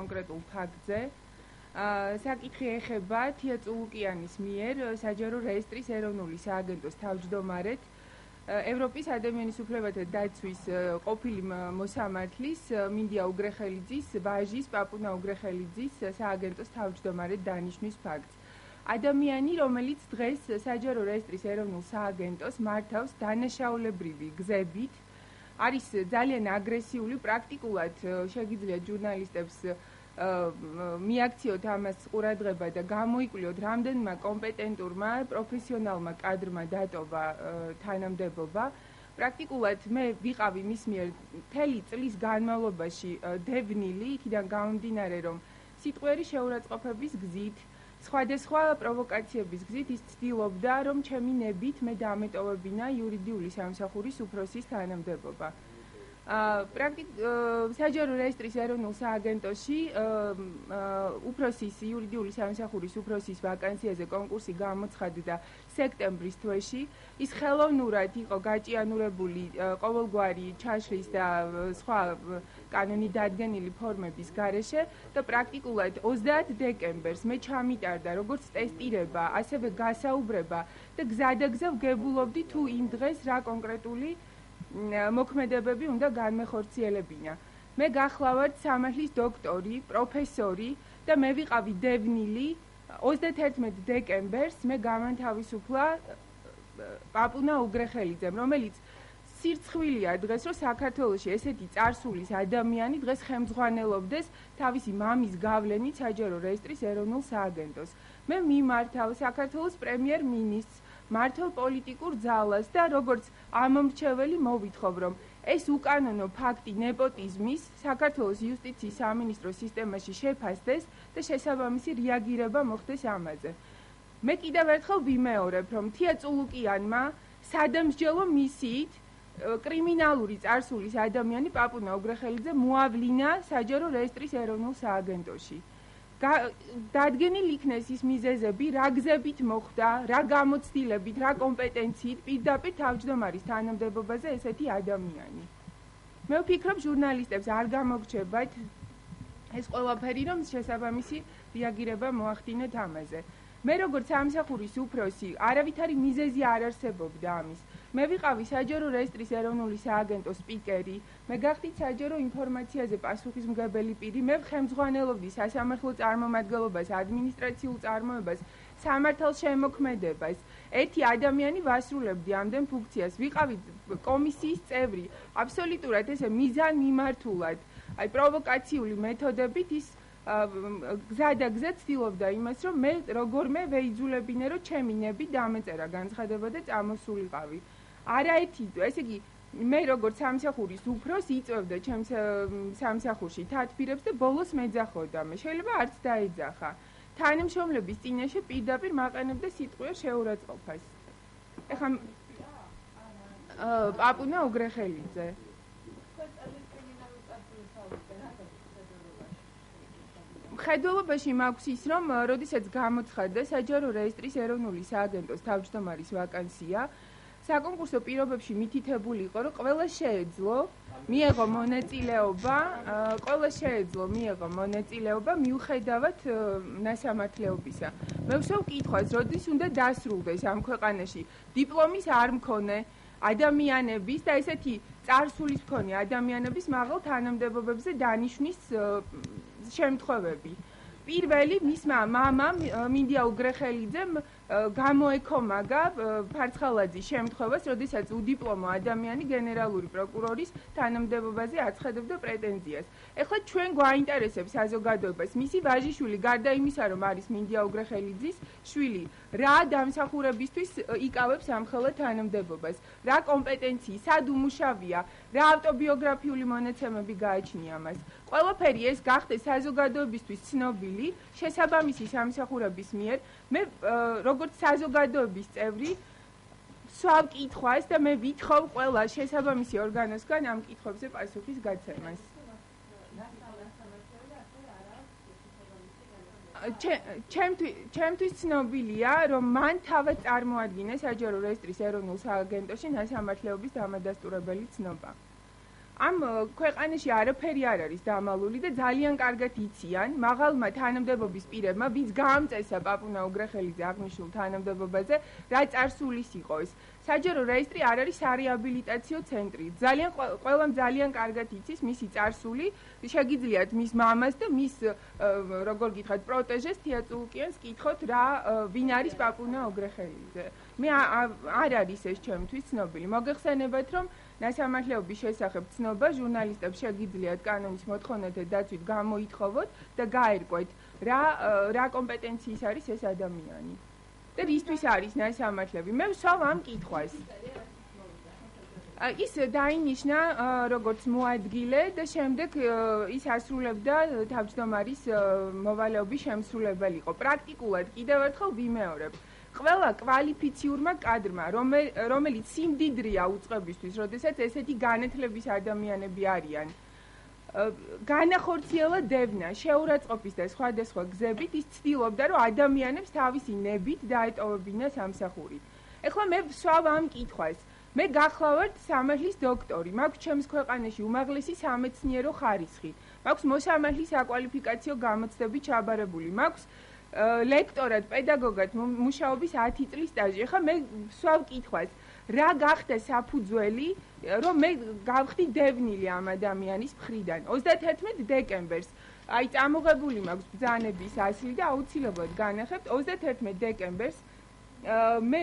კონკრეტულ ფაქტზე. აა საკითხი ეხება თია წულუკიანის მიერ საჯარო რეესტრის ეროვნული სააგენტოს თავმჯდომარეთ ევროპის ადამიანის უფლებათა დაცვის ყოფილი მოსამართლის მინდია უგრეხელიძის ვაჟის პაპუნა უგრეხელიძის სააგენტოს თავმჯდომარეთ დანიშნვის ფაქტს. ადამიანი, რომელიც დღეს საჯარო რეესტრის ეროვნულ სააგენტოს მართავს დანაშაულებრივი გზებით არის ძალიან აგრესიული პრაქტიკულად შეგიძლია ჟურნალისტებს მიაქციოთ ამას ყურადღება და გამოიკვლიოთ რამდენმა კომპეტენტურმა პროფესიონალმა კადრმა დატოვა თანამდებობა. პრაქტიკულად მე ვიყავი მის მიერ მთელი წლის განმავლობაში დევნილი იქიდან გამომდინარე რომ სიტყვერი შეურაცხყოფების გზით სხვადასხვა პროვოკაციების გზით ის ცდილობდა, რომ ჩემი ნებით მე დამეტოვებინა იურიდიული სამსახურის უფროსის თანამდებობა. პრაქტიკ საჯარო რეესტრის ეროვნულ სააგენტოში უფროსის იურიდიული სამსახურის უფროსის ვაკანსიაზე კონკურსი გამოცხადდა სექტემბრის თვეში. ის ხელოვნურად იყო გაჭიანურებული ყოველგვარი ჩაშლის და სხვა კანონი დადგენილი ფორმების გარეშე და პრაქტიკულად 30 დეკემბერს მე ჩამიტარდა როგორც ტესტირება, ასევე გასაუბრება და გზადაგზა ვგებულობდი თუ იმ დღეს რა კონკრეტული მოქმედებები უნდა განმეხორციელებინა. მე გახლავართ სამართლის დოქტორი, პროფესორი და მე ვიყავი დევნილი 31 დეკემბერს მე გამანთავისუფლა პაპუნა უგრეხელიძემ, რომელიც სირცხვილია დღეს, რომ საქართველოში ესეთი წარსულის ადამიანი დღეს ხელმძღვანელობდეს თავისი მამის გავლენით საჯარო რეესტრის ეროვნულ სააგენტოს. მე მიმართავ საქართველოს პრემიერ-მინისტრს მართლ პოლიტიკურ ძალას და როგორც ამომრჩეველი მოვითხოვ რომ ეს უკანონო ფაქტი ნეპოტიზმის საქართველოს იუსტიციის სამინისტრო სისტემაში შეფასდეს და შესაბამისი რეაგირება მოხდეს ამაზე. მე კიდევ ერთხელ ვიმეორებ რომ თია წულუკიანმა სადამსჯელო მისიით კრიმინალური წარსულის ადამიანი პაპუნა უგრეხელიძე მოავლინა საჯარო რეესტრის ეროვნულ სააგენტოში. დადგენილ იქნეს ის მიზეზები, რა გზებით მოხდა, რა გამოცდილებით, რა კომპეტენციით პირდაპირ თავმჯდომარის თანამდებობაზე ესეთი ადამიანი. მე ვფიქრობ, ჟურნალისტებს არ გამოგჩებათ ეს ყველაფერი, რომ შესაბამისი რეაგირება მოახდინოთ ამაზე. მე როგორც სამსახურის უფროსი, არავითარი მიზეზი არ არსებობდა ამის. მე ვიყავი საჯარო რეესტრის ეროვნული სააგენტოს სპიკერი, მე გახდით საჯარო ინფორმაციაზე პასუხისმგებელი პირი, მე ხემძღვანელობდი სასამართლო წარმომადგენლობას, ადმინისტრაციულ წარმოებას, სამართალ შემოქმედებას. ერთი ადამიანი ვასრულებდი ამდენ ფუნქციას. ვიყავი კომისიის წევრი, აბსოლუტურად ესე მიზან მიმართულად. აი პროვოკაციული მეთოდებით ის გზადაგზა ცდილობდა იმას, რომ მე როგორმე ვეიძულებინე, რომ ჩემი ნები დამეწერა განცხადება და წამოსულიყავი. არაერთი, ესე იგი, მე როგორც სამსახურის უფროს იწევდა ჩემს სამსახურში თათბირებს და ბოლოს მეძახოდა მე. შეიძლება არც დაეძახა. თანამშრომლების წინაშე პირდაპირ მაყენებდა სიტყვიერ შეურაცხყოფას. ეხლა აა პაპუნა უგრეხელიძე. ხედულობაში მაქვს ის, რომ როდესაც გამოცხადდა საჯარო რეესტრის ეროვნული სააგენტოს თავმჯდომარის ვაკანსია, საკონკურსო პირობებში მითითებული იყო, რომ ყველა შეეძლო მიიღო მონაწილეობა, ყველა შეეძლო მიიღო მონაწილეობა მიუხედავად ნასამართლეობისა. მე ვსვავ კითხვას, როდის უნდა დასრულდეს ამ ქვეყანაში დიპლომის არ მქონე ადამიანების და ესეთი წარსულის მქონე ადამიანების მაღალ თანამდებობებზე დანიშნის შემთხვევები. პირველი მისმა მამამ მინდია უგრეხელიძემ გამოეკომაგა ფარცხალაძის შემთხვევას, როდესაც უდიპლომო ადამიანი გენერალური პროკურორის თანამდებობაზე აცხადებდა პრეტენზიას. ეხლა ჩვენ გვაინტერესებს საზოგადოებას, მისი ვაჟიშვილი გარდა იმისა, რომ არის მინდია უგრეხელიძის შვილი, რა დამსახურებისთვის იკავებს ამხელა თანამდებობას, რა კომპეტენციის, სად უმუშავია, რა ავტობიოგრაფიული მონაცემები გააჩნია მას. ყველაფერი ეს გახდეს საზოგადოებისთვის ცნობილი შესაბამისი სამსახურების მიერ. მე როგორც საზოგადოების წევრი სვავ კითხვას და მე ვითხოვ ყველა შესაბამისი ორგანოსგან ამ კითხვებზე პასუხის გაცემას. ჩემთვის ჩემთვის ცნობილია რომ მან თავად წარმოადგინა საჯარო რეესტრის ეროვნულ სააგენტოში ნასამართლეობის დამადასტურებელი ცნობა. ამ ქვეყანაში არაფერი არ არის დამალული და ძალიან კარგად იციან მაღალმა თანამდებობის პირებმა, ვინც გაამწესა პაპუნა უგრეხელიძე აღნიშნულ თანამდებობაზე, რა წარსულის იყო ეს. საჯარო რეესტრი არ არის სარეაბილიტაციო ცენტრი. ძალიან ყველამ ძალიან კარგად იცის მისი წარსული. შეგიძლიათ მის მამას და მის როგორ გითხრათ პროტეჟეს თეატრულკიანს კითხოთ რა ვინ არის პაპუნა უგრეხელიძე. მე არ არის ეს ჩემთვის ცნობილი. მოგეხსენებათ რომ ნასამართლეობის შესახებ ცნობა ჟურნალისტებს შეგიძლიათ კანონის მოთხოვნათა დაცვით გამოითხოვოთ და გაერკვეთ რა რა კომპეტენციის არის ეს ადამიანი და ისთვის არის ნასამართლები? მე ვსვამ ამ კითხვას. ის დაინიშნა როგორც მოადგილე და შემდეგ ის ასრულებდა თავმჯდომარის მოვალეობის შემსრულებელი იყო. პრაქტიკულად კიდევ ერთხელ ვიმეორებ. ყველა კვალიფიციურმა კადრმა, რომელიც სიმდიდრეა უწყებისთვის, როდესაც ესეთი განათლების ადამიანები არიან, განახორციელა დევნა, შეურაცხყოფის და სხვადასხვა გზებით ის ცდილობდა, რომ ადამიანებს თავისი ნებით დაეტოვებინა სამსახური. ეხლა მე ვსვავ ამ კითხვას. მე გახლავართ სამართლის დოქტორი, მაქვს ჩემს ქვეყანაში უმაღლესი სამეცნიერო ხარისხი. მაქვს მოსამართლის საკვალიფიკაციო გამოცდები ჩაბარებული. მაქვს ლექტორად, პედაგოგად მუშაობის 10 წლის სტაჟი. ახლა მე სვავ კითხვას, რა გახდა საფუძველი, რომ მე გავხდი დევნილი ამ ადამიანის მხრიდან 31 დეკემბერს. აი წამოღებული მაქვს ბრძანების ასლი და აუცილებლად განახებთ 31 დეკემბერს მე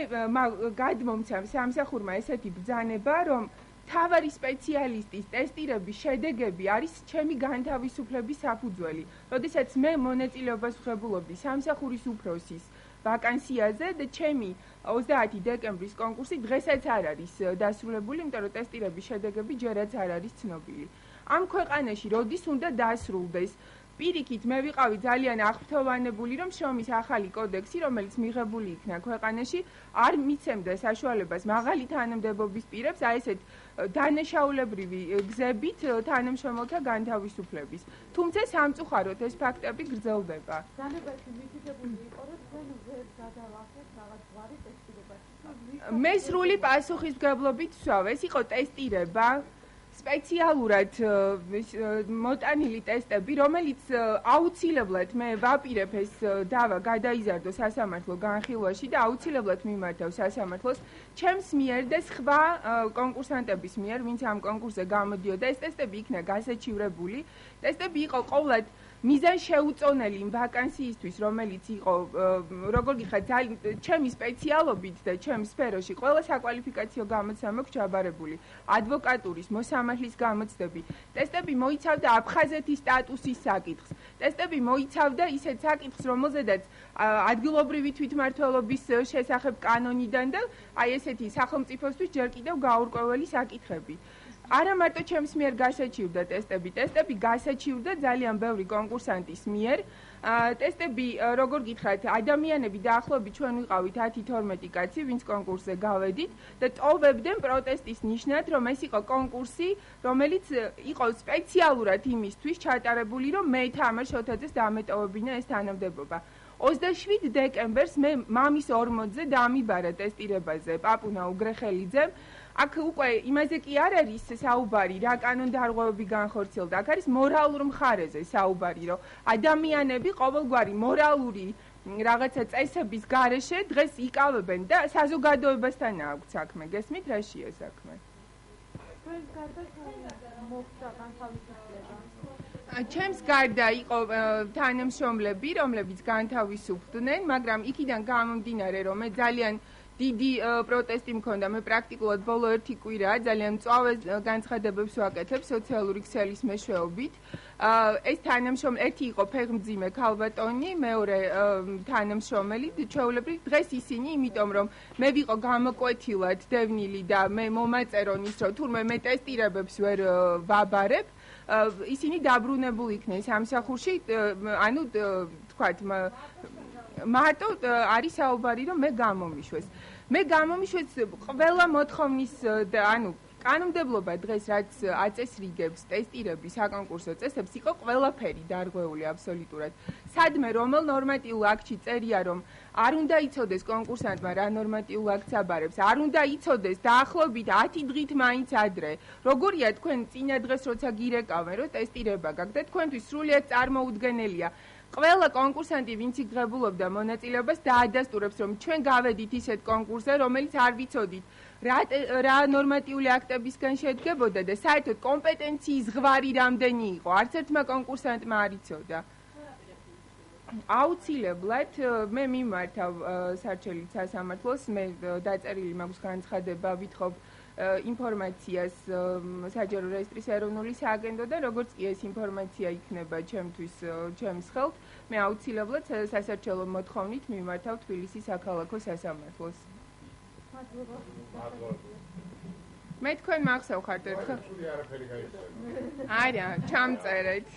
გადმომცემ სამსახურმა ესეთი ბრძანება, რომ თავარი სპეციალისტის ტესტირების შედეგები არის ჩემი განთავისუფლების საფუძველი. როდესაც მე მონაწილეობას ვხებულობდი სამსახურის უფროსის ვაკანსიაზე და ჩემი 30 დეკემბრის კონკურსი დღესაც არ არის დასრულებული, იმიტომ რომ ტესტირების შედეგები ჯერაც არ არის ცნობილი. ამ ქვეყანაში როდის უნდა დასრულდეს პირიქით მე ვიყავი ძალიან აღფრთოვანებული რომ შრომის ახალი კოდექსი რომელიც მიღებული იქნა ქვეყანაში არ მიცემდა საშუალებას მაღალი თანამდებობის პირებს აი ესეთ დანაშაულებრივი გზებით თანამშრომელთა განთავისუფლების. თუმცა სამწუხაროდ ეს ფაქტები გრძელდება. დანებაში მითითებული იყო რომ თქვენ ვერ გადავახეთ რაღაც გვარი ტესტირებაში მე სრული პასუხისგებლობით ვსვავ. ეს იყო ტესტირება სპეციალურად მოტანილი ტესტები, რომელიც აუცილებლად მე ვაპირებ ეს დავა გადაიზარდო სასამართლო განხილვაში და აუცილებლად მიმართავ სასამართლოს ჩემს მიერ და სხვა კონკურსანტების მიერ, ვინც ამ კონკურსზე გამოდიოდა, ეს ტესტები იქნა გასაჩივრებული. ტესტები იყო ყოველად მიზან შეუწონელი იმ ვაკანსიისთვის, რომელიც იყო, როგორ გიხარ, ძალიან ჩემი სპეციალობით და ჩემ სფეროში ყველა საკვალიფიკაციო გამოცემა მაქვს ჩაბარებული. ადვოკატურის, მოსამართლის გამოცდები. ტესტები მოიცავდა აფხაზეთის სტატუსის საკითხს. ტესტები მოიცავდა ისეთ საკითხს, რომელზედაც ადგილობრივი თვითმმართველობის შესახებ კანონიდან და აი ესეთი სახელმწიფოსთვის ჯერ კიდევ გაურკვეველი საკითხები. არა მარტო ჩემს მიერ გასაჩივრდა ტესტები, ტესტები გასაჩივრდა ძალიან ბევრი კონკურსანტის მიერ. ტესტები, როგორ გითხრათ, ადამიანები დაახლოებით ჩვენ ვიყავით 10-12 კაცი, ვინც კონკურსზე გავედით და ტოვებდნენ პროტესტის ნიშნად, რომ ეს იყო კონკურსი, რომელიც იყო სპეციალურად იმისთვის ჩატარებული, რომ მე თამარ შოთაძეს დამეტოვებინა ეს თანამდებობა. 27 დეკემბერს მე მამის 40-ზე დამიბარა ტესტირებაზე პაპუნა უგრეხელიძემ. აქ უკვე იმაზე კი არ არის საუბარი რა კანონდარღვევები განხორციელდა. აქ არის მორალურ მხარეზე საუბარი რომ ადამიანები ყოველგვარი მორალური რაღაცა წესების გარეშე დღეს იკავებენ და საზოგადოებასთან აქვს საქმე. გესმით რაშია საქმე? ჩვენს გარდა მოხდა განთავისუფლება ჩემს გარდა იყო თანამშრომლები რომლებიც განთავისუფლდნენ მაგრამ იქიდან გამომდინარე რომ მე ძალიან დიდი პროტესტი მქონდა. მე პრაქტიკულად ბოლო ერთი კვირა ძალიან მწვავე განცხადებებს ვაკეთებ სოციალური ქსელის მეშვეობით. ეს თანამშრომელი ერთი იყო ფეხმძიმე ქალბატონი მეორე თანამშრომელი. ჩვეულებრივ დღეს ისინი იმიტომ რომ მე ვიყო გამოკვეთილად დევნილი და მე მომაწერონ ის რომ თურმე მე ტესტირებებს ვერ ვაბარებ. ისინი დაბრუნებული იქნენ სამსახურში ანუ თქვათ მარტო არის საუბარი რომ მე გამომიშვეს მე გამომიშვეს ყველა მოთხოვნის ანუ კანონმდებლობა დღეს რაც აწესრიგებს ტესტირების საკონკურსო წესებს იყო ყველაფერი დარღვეული აბსოლუტურად. სადმე რომელ ნორმატიულ აქტში წერია რომ არ უნდა იცოდეს კონკურსანტმა რა ნორმატიულ აქტს აბარებს, არ უნდა იცოდეს დაახლოებით 10 დღით მაინც ადრე. როგორია თქვენ წინა დღეს როცა გირეკავენ რომ ტესტირება გაქვს და თქვენთვის სრულიად წარმოუდგენელია ყველა კონკურსანტი ვინც იღებულობდა მონაწილეობას დაადასტურებს რომ ჩვენ გავედით ისეთ კონკურსზე რომელიც არ ვიცოდით რა რა ნორმატიული აქტებისგან შედგებოდა და საერთოდ კომპეტენციის ზღვარი რამდენი იყო. არც ერთმა კონკურსანტმა არ იცოდა. აუცილებლად მე მიმართავ სარჩელით სასამართლოს მე დაწერილი მაქვს განცხადება ვითხოვ ინფორმაციას საჯარო რეესტრის ეროვნული სააგენტოდან როგორც კი ეს ინფორმაცია იქნება ჩემთვის ჩემს ხელთ მე აუცილებლად სასარჩელო მოთხოვნით მიმართავ თბილისის საქალაქო სასამართლოს მე თქვენ მახსოვხართ ერთხელ? არა, ჩამწერეთ.